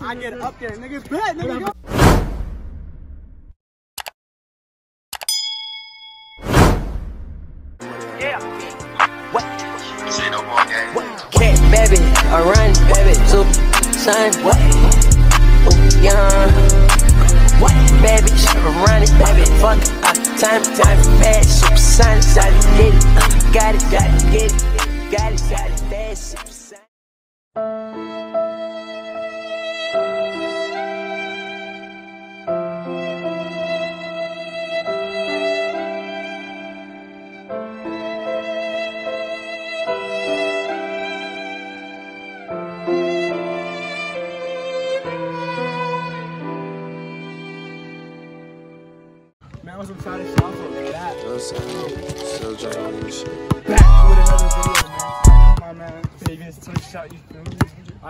I get up there, nigga. Bet, nigga. Go. Cat baby, a run baby, so son, what? Oh, young, what? Baby, run it, baby, fuck, uh, time, time, bad, super son, got it, get it, uh, got it, got it, get it, got it, got it, bad,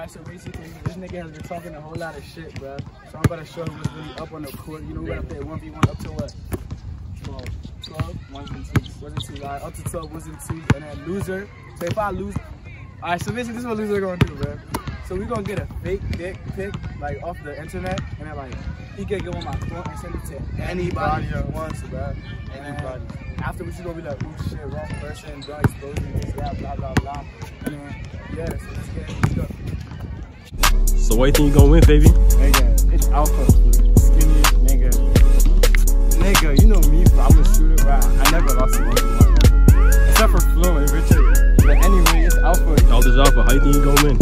so basically, this nigga has been talking a whole lot of shit, bro. So I'm about to show him what's really up on the court. You know, we gotta play 1v1 up to what? 12. 12? Ones and twos. Ones and twos. Alright, up to 12 ones and twos. And then loser. So if I lose. Alright, so basically, this is what loser gonna do, bro. So we gonna get a fake dick pic, like off the internet, and then like, he can get on my phone and send it to anybody at once, bro. Anybody. Afterwards, you gonna be like, oh shit, wrong person, don't expose this, that, blah, blah, blah. And then, yeah, so. Let's go. So what you think you gonna win, baby? Nigga, it's alpha, skinny, nigga. Nigga, you know me. I'm a shooter, bro. I never lost a game. Except for Flo and Richard. But anyway, it's alpha. All this alpha, how you think you gonna win?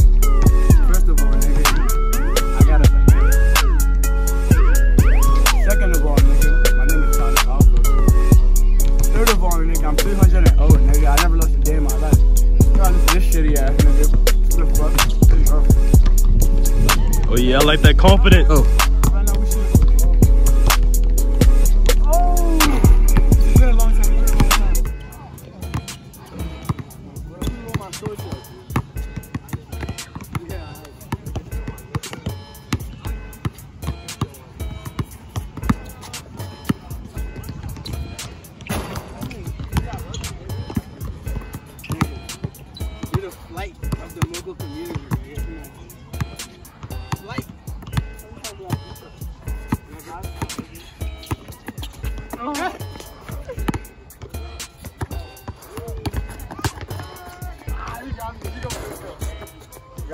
First of all, nigga, I gotta like. Second of all, nigga, my name is Childish Alpha. Third of all, nigga, I'm 300 and 0, nigga. I never lost a day in my life. You know, this shitty ass nigga. What the fuck? Oh. Yeah, I like that confident. Oh,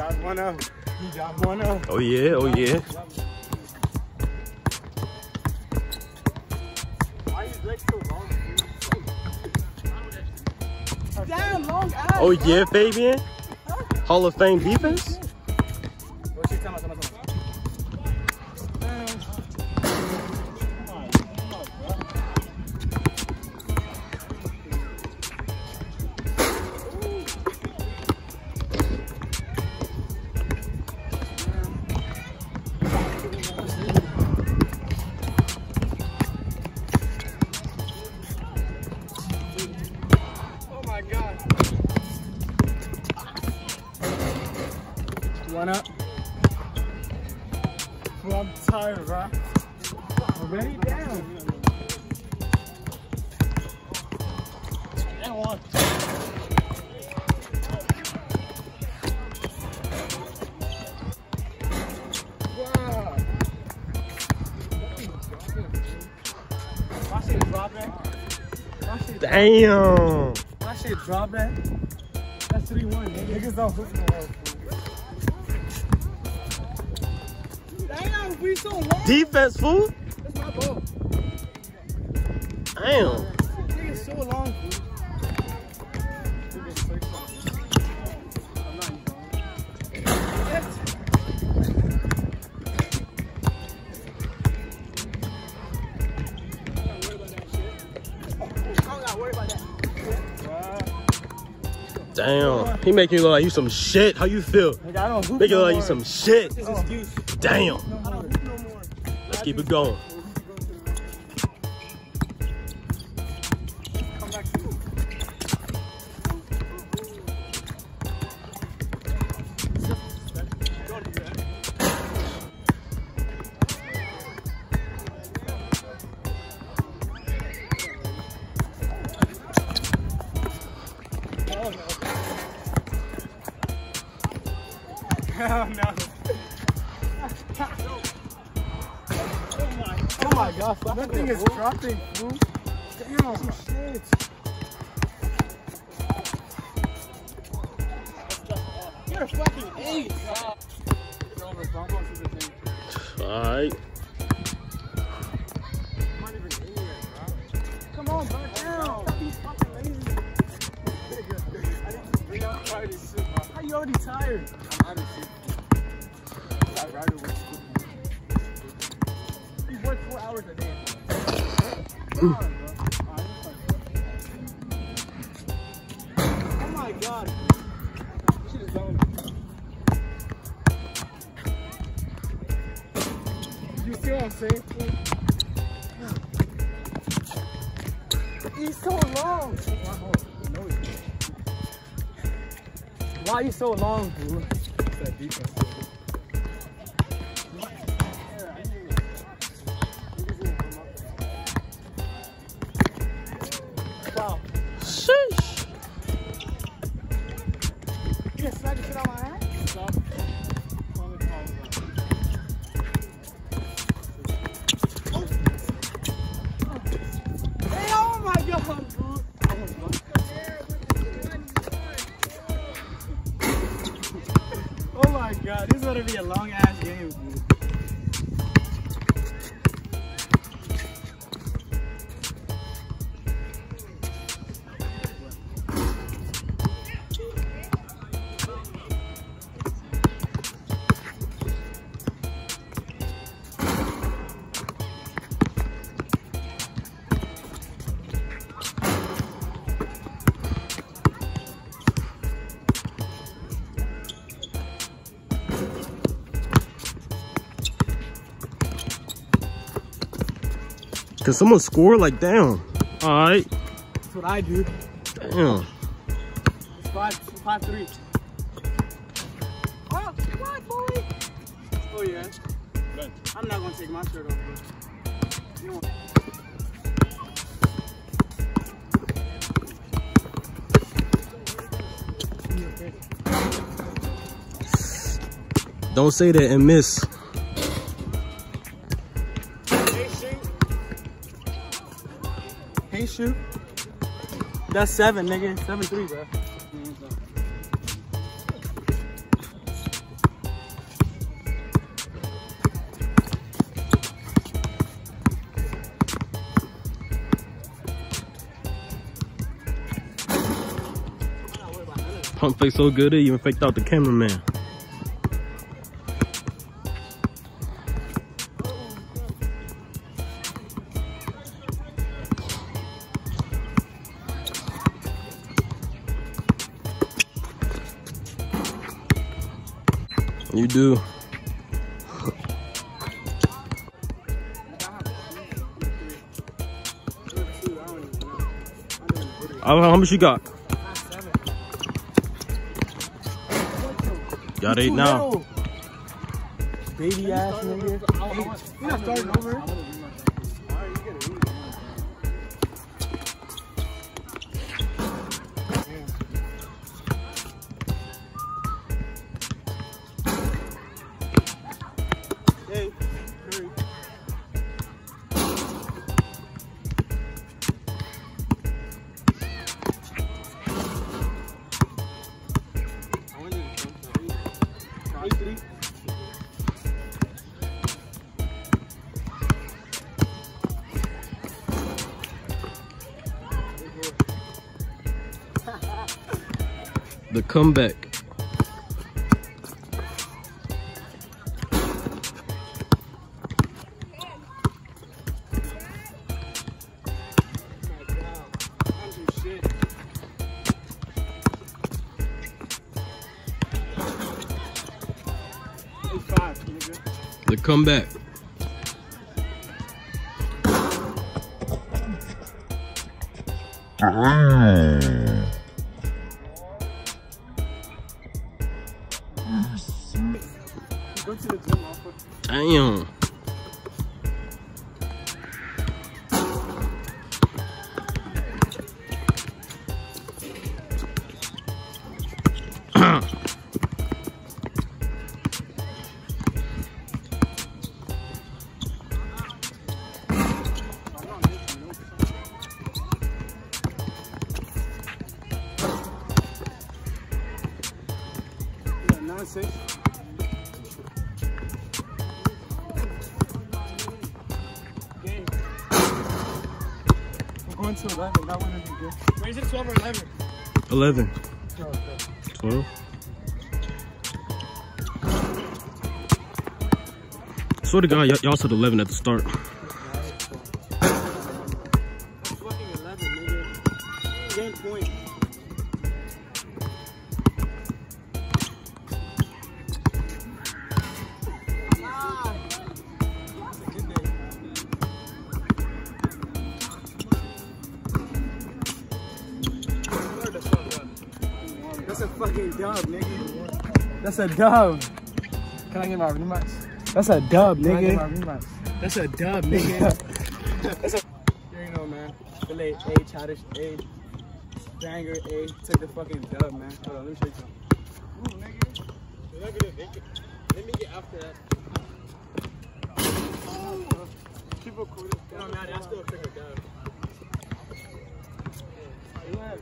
got one up. You got one up. oh yeah, oh yeah. Why is Drake so long? Damn, long ass. Oh yeah, Fabian. Hall of Fame defense. Well, I'm tired, bro. Already down. And one. Wow. My shit dropping. My shit Damn. my shit dropping. That's 3 1. Niggas don't hoop no Damn, we so long. Defense, fool. That's my ball. Damn. So long, fool. I'm not even going. Yes. I don't gotta worry about that shit. Wow. Damn. He making you look like you some shit. How you feel? Nigga, I don't Make you look like you some shit. Damn. I don't hoop no more. Let's keep it going. Dropping, fool. Damn. Shit. You're a fucking ace. It's over, bro. I'm going to the thing. Alright. I'm not even in yet, bro. Come on, bro. Down. Fucking lazy. I need to bring out Friday shit, bro. How you already tired? I'm out of shit. I'd rather work Oh my god. You see what I'm saying? He's so long. Why are you so long, dude? It's that defense. Can someone score? Like, damn. Alright. That's what I do. Damn. It's five, it's five three. Oh, what, boy? Oh yeah. I'm not gonna take my shirt off. Bro. You know, Don't say that and miss. Hey, shoot. That's seven, nigga. Seven three, bro. Pump fake so good, it even faked out the cameraman. Do. How how much you got? Got eight now. Baby ass nigga. The comeback. The comeback. Go Damn. 1 to 11. That be good. Where's it 12 or 11? 11. 12. 12? Swear to God, y'all said 11 at the start. Dub, nigga. That's a dub. Can I get my rematch? That's a dub, nigga. I get my rematch? That's a dub, nigga. That's a. You already know, man. Filet A, childish A, banger A. Took the fucking dub, man. Hold on, let me show you something. Ooh, nigga. You're not gonna make it. Let me get after that. Keep it cool. No, man, I still took a dub. Yeah.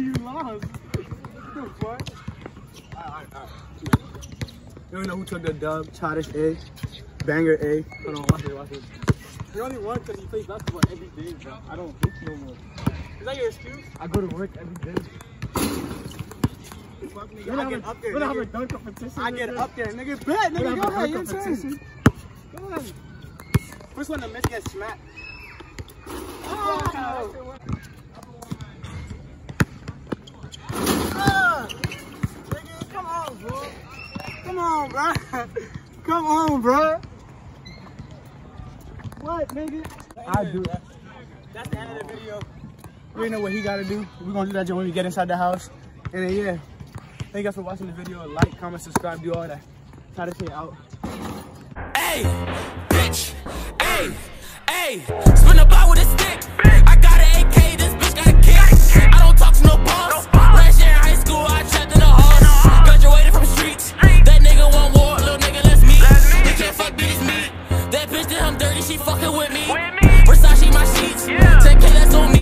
You lost. What the fuck? Alright, alright, alright. You don't know who took the dub? Childish A. Banger A. Hold on, watch it, watch it. You only won because you play basketball every day, bro. I don't hit you no more. Is that your excuse? I go to work every day. Fuck nigga, I get up there, We're gonna have a dunk competition. I get up there, nigga. Bet, nigga. Go ahead, your dunk turn. competition. Go ahead. First one to miss gets smacked. Ah! Come on, bro. Come on, bro. Come on, bro. What, nigga? I do it. That's the end of the video. We know what he gotta do. We're gonna do that when we get inside the house. And then, yeah. Thank you guys for watching the video. Like, comment, subscribe, do all that. Try to stay out. Hey, bitch. Hey, hey. Spin a ball with a stick. I got an AK. This bitch got a kick. I don't talk to no boss. Last year in high school, I checked it streets. That nigga want war, little nigga, that's me. We can't fuck bitches, me. That bitch that I'm dirty, she fucking with me. Versace, my sheets. Take